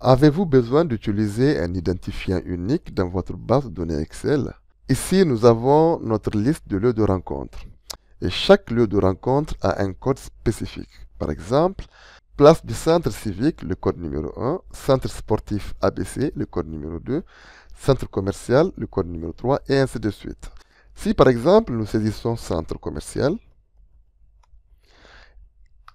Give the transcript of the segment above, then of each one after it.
Avez-vous besoin d'utiliser un identifiant unique dans votre base de données Excel? Ici, nous avons notre liste de lieux de rencontre. Et chaque lieu de rencontre a un code spécifique. Par exemple, place du centre civique, le code numéro 1, centre sportif ABC, le code numéro 2, centre commercial, le code numéro 3, et ainsi de suite. Si par exemple nous saisissons centre commercial,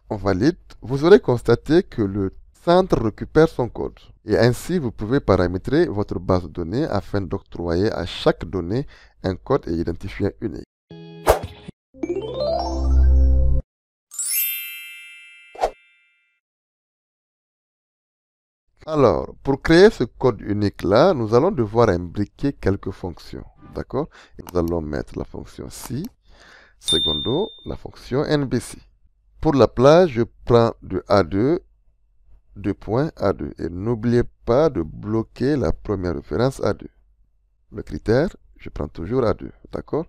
on valide, vous aurez constaté que le récupère son code. Et ainsi, vous pouvez paramétrer votre base de données afin d'octroyer à chaque donnée un code et identifiant unique. Alors, pour créer ce code unique-là, nous allons devoir imbriquer quelques fonctions. D'accord? Nous allons mettre la fonction si, secondo, la fonction nbc. Pour la place, je prends de A2, de point A2. Et n'oubliez pas de bloquer la première référence A2. Le critère, je prends toujours A2. D'accord?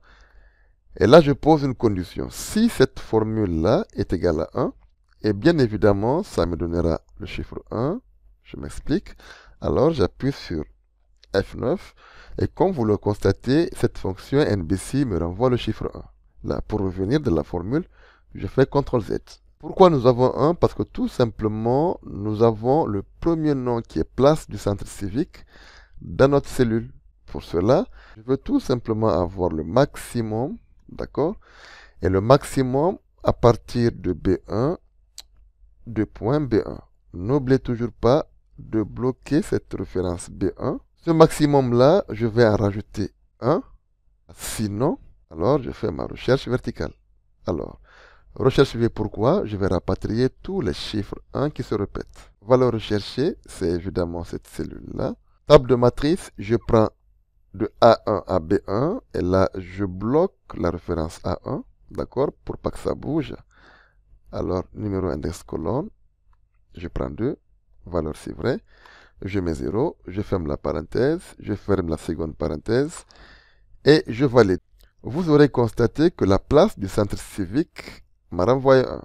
Et là, je pose une condition. Si cette formule-là est égale à 1, et bien évidemment, ça me donnera le chiffre 1. Je m'explique. Alors, j'appuie sur F9. Et comme vous le constatez, cette fonction NBC me renvoie le chiffre 1. Là, pour revenir de la formule, je fais CTRL Z. Pourquoi nous avons 1 Parce que tout simplement, nous avons le premier nom qui est place du centre civique dans notre cellule. Pour cela, je veux tout simplement avoir le maximum, d'accord? Et le maximum à partir de B1, de point B1. N'oubliez toujours pas de bloquer cette référence B1. Ce maximum-là, je vais en rajouter 1. Sinon, alors je fais ma recherche verticale. Alors, Recherche V pourquoi Je vais rapatrier tous les chiffres 1 qui se répètent. Valeur recherchée, c'est évidemment cette cellule-là. Table de matrice, je prends de A1 à B1 et là je bloque la référence A1, d'accord, pour pas que ça bouge. Alors, numéro index colonne, je prends 2, valeur c'est vrai, je mets 0, je ferme la parenthèse, je ferme la seconde parenthèse et je valide. Vous aurez constaté que la place du centre civique un.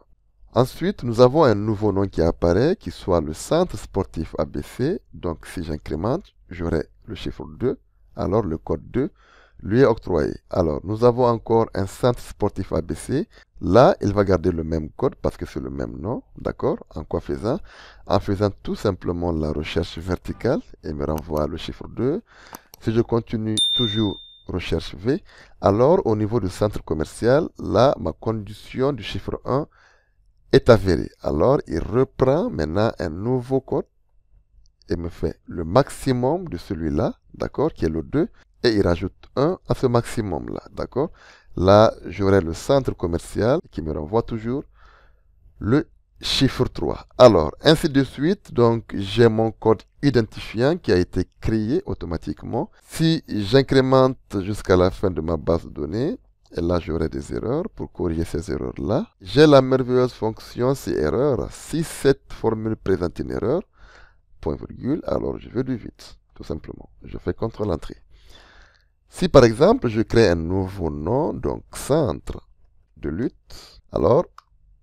Ensuite, nous avons un nouveau nom qui apparaît, qui soit le centre sportif ABC. Donc, si j'incrémente, j'aurai le chiffre 2. Alors, le code 2 lui est octroyé. Alors, nous avons encore un centre sportif ABC. Là, il va garder le même code parce que c'est le même nom. D'accord En quoi faisant? En faisant tout simplement la recherche verticale et me renvoie le chiffre 2. Si je continue toujours recherche V. Alors, au niveau du centre commercial, là, ma condition du chiffre 1 est avérée. Alors, il reprend maintenant un nouveau code et me fait le maximum de celui-là, d'accord, qui est le 2, et il rajoute 1 à ce maximum-là, d'accord. Là, j'aurai le centre commercial qui me renvoie toujours le chiffre 3. Alors, ainsi de suite, donc j'ai mon code identifiant qui a été créé automatiquement. Si j'incrémente jusqu'à la fin de ma base de données, et là j'aurai des erreurs pour corriger ces erreurs-là. J'ai la merveilleuse fonction si erreur. Si cette formule présente une erreur, point virgule, alors je veux du vite, tout simplement. Je fais CTRL entrée. Si par exemple je crée un nouveau nom, donc centre de lutte, alors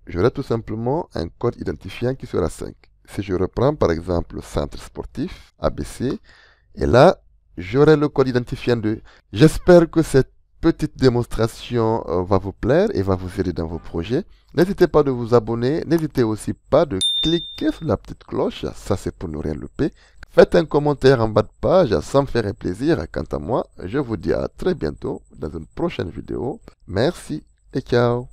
j'aurai tout simplement un code identifiant qui sera 5. Si je reprends par exemple le centre sportif ABC, et là, j'aurai le code identifiant 2. J'espère que cette petite démonstration euh, va vous plaire et va vous aider dans vos projets. N'hésitez pas de vous abonner, n'hésitez aussi pas de cliquer sur la petite cloche, ça c'est pour ne rien louper. Faites un commentaire en bas de page, ça me ferait plaisir. Quant à moi, je vous dis à très bientôt dans une prochaine vidéo. Merci et ciao